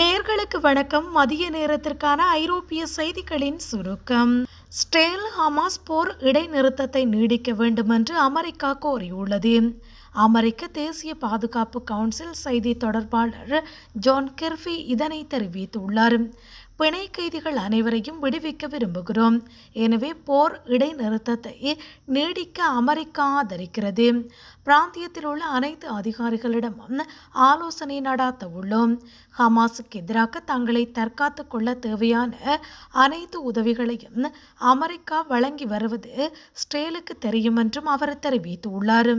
நேர்களுக்கு வணக்கம். மதிய நேரத்திற்கான ஐரோப்பிய செய்திகளின் சுருக்கம். ஸ்டேல் ஹமாஸ் போர் இடைநிறுத்தத்தை நீடிக்க வேண்டும் என்று அமெரிக்கா கோரியுள்ளது. அமெரிக்க தேசிய பாதுகாப்பு கவுன்சில் செய்தி தொடர்பாளர் ஜான் கெர்ஃபி இதனை தெரிவித்துள்ளார். பிணை கைதிகள் அனைவரையும் விடுவிக்க விரும்புகிறோம். எனவே போர் இடைநிறுத்தத்தை நீடிக்க அமெரிக்கா ஆதரிக்கிறது பிராந்தியத்தில் உள்ள அனைத்து அதிகாரிகளிடமும் ஆலோசனை நடாத்த உள்ளோம். ஹமாஸுக்கு எதிராக தங்களை தற்காத்து கொள்ள தேவையான அனைத்து உதவிகளையும் அமெரிக்கா வழங்கி வருவது ஸ்டேலுக்கு தெரியும் என்றும் அவர் தெரிவித்துள்ளார்.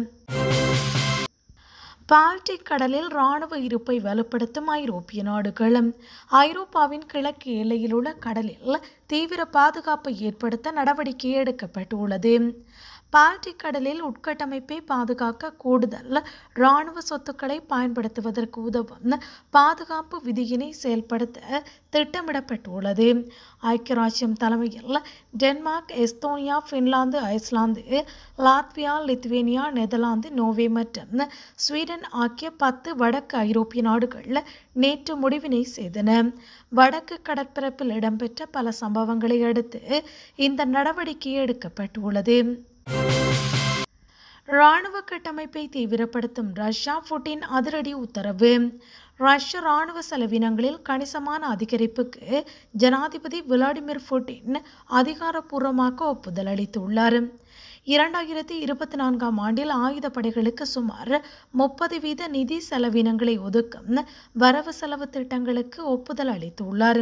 பால்டிக் கடலில் இராணுவ இருப்பை வலுப்படுத்தும் ஐரோப்பிய நாடுகளும். ஐரோப்பாவின் கிழக்கு எல்லையில் உள்ள கடலில் தீவிர பாதுகாப்பை ஏற்படுத்த நடவடிக்கை எடுக்கப்பட்டுள்ளது. பால்டிக் கடலில் உட்கட்டமைப்பை பாதுகாக்க கூடுதல் இராணுவ சொத்துக்களை பயன்படுத்துவதற்கு உதவும் பாதுகாப்பு விதியினை செயல்படுத்த திட்டமிடப்பட்டுள்ளது. ஐக்கிய ராஜ்யம் தலைமையில் Denmark Estonia Finland Iceland Latvia Lithuania Netherlands Norway மற்றும் ஸ்வீடன் ஆகிய பத்து வடக்கு ஐரோப்பிய நாடுகள் நேற்று முடிவினை செய்தன. வடக்கு கடற்பரப்பில் இடம்பெற்ற பல சம்பவங்களை அடுத்து இந்த நடவடிக்கை எடுக்கப்பட்டுள்ளது. ராணுவ கட்டமைப்பை தீவிரப்படுத்தும் ரஷ்யா புட்டின் அதிரடி உத்தரவு. ரஷ்ய இராணுவ செலவினங்களில் கணிசமான அதிகரிப்புக்கு ஜனாதிபதி விளாடிமிர் புட்டின் அதிகாரப்பூர்வமாக ஒப்புதல் அளித்துள்ளார். இரண்டாயிரத்தி இருபத்தி நான்காம் ஆண்டில் ஆயுதப்படைகளுக்கு சுமார் முப்பது வீத நிதி செலவினங்களை ஒதுக்கும் வரவு செலவு திட்டங்களுக்கு ஒப்புதல் அளித்துள்ளார்.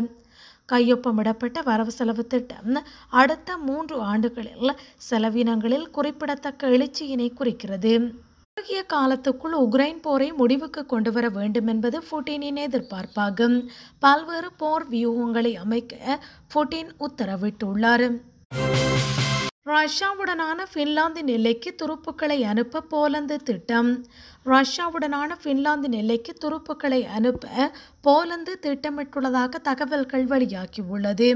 கையொப்பமிடப்பட்ட வரவு செலவு திட்டம் அடுத்த மூன்று ஆண்டுகளில் செலவினங்களில் குறிப்பிடத்தக்க எழுச்சியினை குறிக்கிறது. குறுகிய காலத்துக்குள் உக்ரைன் போரை முடிவுக்கு கொண்டு வர வேண்டும் என்பது புட்டினின் எதிர்பார்ப்பாகும். பல்வேறு போர் வியூகங்களை அமைக்க புட்டின் உத்தரவிட்டுள்ளார். ரஷ்யாவுடனான பின்லாந்தின் எல்லைக்கு துருப்புக்களை அனுப்ப போலந்து திட்டம். ரஷ்யாவுடனான பின்லாந்தின் எல்லைக்கு துருப்புக்களை அனுப்ப போலந்து திட்டமிட்டுள்ளதாக தகவல்கள் வெளியாகியுள்ளது.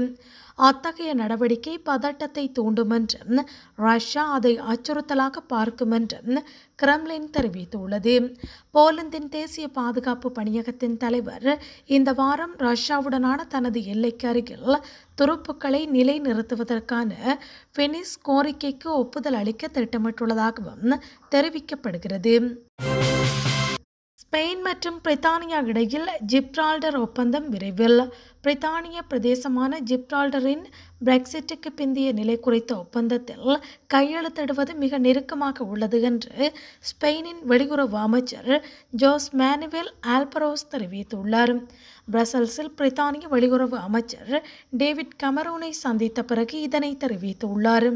அத்தகைய நடவடிக்கை பதட்டத்தை தூண்டும் என்றும் ரஷ்யா அதை அச்சுறுத்தலாக பார்க்கும் என்றும் கிரெம்லின் தெரிவித்துள்ளது. போலந்தின் தேசிய பாதுகாப்பு பணியகத்தின் தலைவர் இந்த வாரம் ரஷ்யாவுடனான தனது எல்லைக்கு அருகில் துருப்புக்களை நிலைநிறுத்துவதற்கான பெனிஸ் கோரிக்கைக்கு ஒப்புதல் அளிக்க திட்டமிட்டுள்ளதாகவும் தெரிவிக்கப்படுகிறது. ஸ்பெயின் மற்றும் பிரித்தானியா இடையில் ஜிப்ரால்டர் ஒப்பந்தம் விரைவில். பிரித்தானிய பிரதேசமான ஜிப்ரால்டரின் பிரெக்சிட்டுக்கு பிந்தைய நிலை குறித்த ஒப்பந்தத்தில் கையெழுத்திடுவது மிக நெருக்கமாக உள்ளது என்று ஸ்பெயினின் வெளியுறவு அமைச்சர் ஜோஸ் மேனுவேல் ஆல்பரோஸ் தெரிவித்துள்ளார். பிரசல்ஸில் பிரித்தானிய வெளியுறவு அமைச்சர் டேவிட் கமரூனை சந்தித்த பிறகு இதனை தெரிவித்துள்ளார்.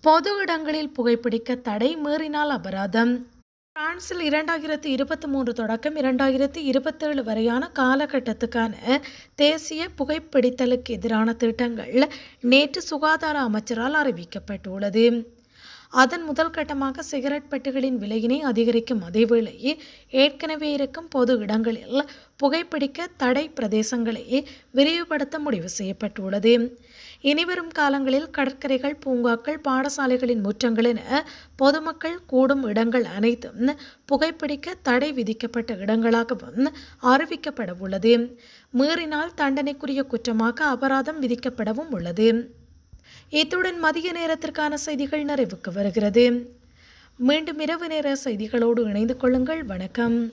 பொது இடங்களில் புகைப்பிடிக்க தடை மீறினால் அபராதம். பிரான்சில் இரண்டாயிரத்தி இருபத்தி மூன்று தொடக்கம் இரண்டாயிரத்தி இருபத்தேழு வரையான காலகட்டத்துக்கான தேசிய புகைப்பிடித்தலுக்கு எதிரான திட்டங்கள் நேற்று சுகாதார அமைச்சரால் அறிவிக்கப்பட்டுள்ளது. அதன் முதல் கட்டமாக சிகரெட் பெட்டிகளின் விலையினை அதிகரிக்கும் அதேவேளை ஏற்கனவே இருக்கும் பொது இடங்களில் புகைப்பிடிக்க தடை பிரதேசங்களை விரிவுபடுத்த முடிவு செய்யப்பட்டுள்ளது. இனிவரும் காலங்களில் கடற்கரைகள் பூங்காக்கள் பாடசாலைகளின் முற்றங்கள் என பொதுமக்கள் கூடும் இடங்கள் அனைத்தும் புகைப்பிடிக்க தடை விதிக்கப்பட்ட இடங்களாகவும் அறிவிக்கப்பட உள்ளது மீறினால் தண்டனைக்குரிய குற்றமாக அபராதம் விதிக்கப்படவும் உள்ளது. இத்துடன் மதிய நேரத்திற்கான செய்திகள் நிறைவுக்கு வருகிறது. மீண்டும் இரவு நேர செய்திகளோடு இணைந்து கொள்ளுங்கள். வணக்கம்.